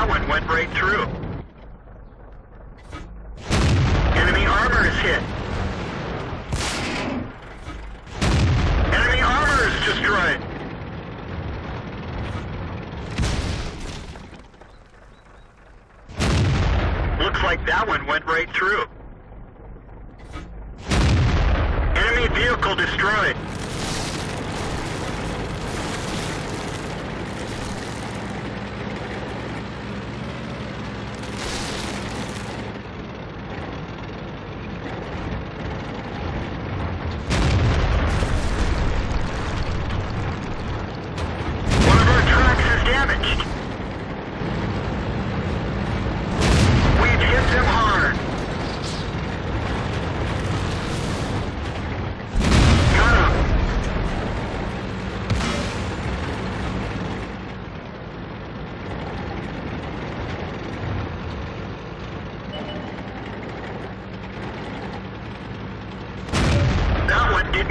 that one went right through. Enemy armor is hit. Enemy armor is destroyed. Looks like that one went right through. Enemy vehicle destroyed.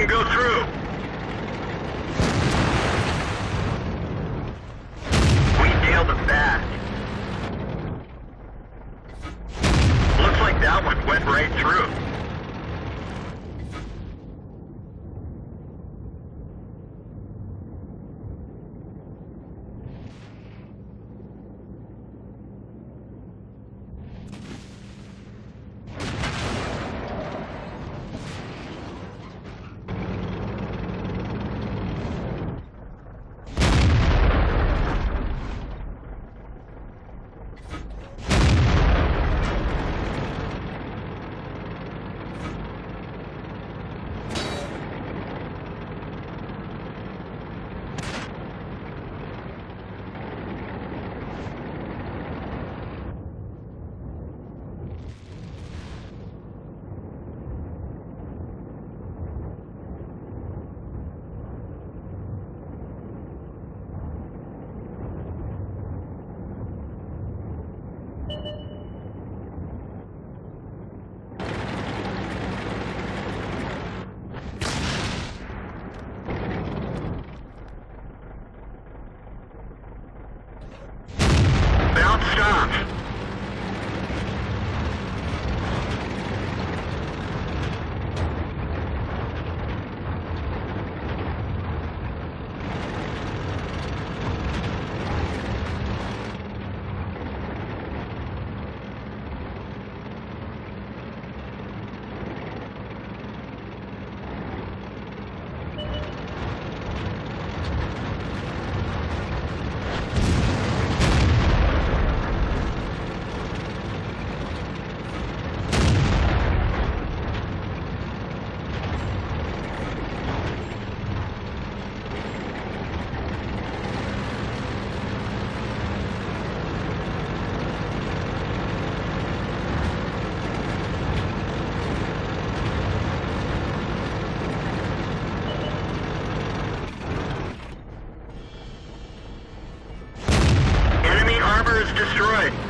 That go through. is destroyed.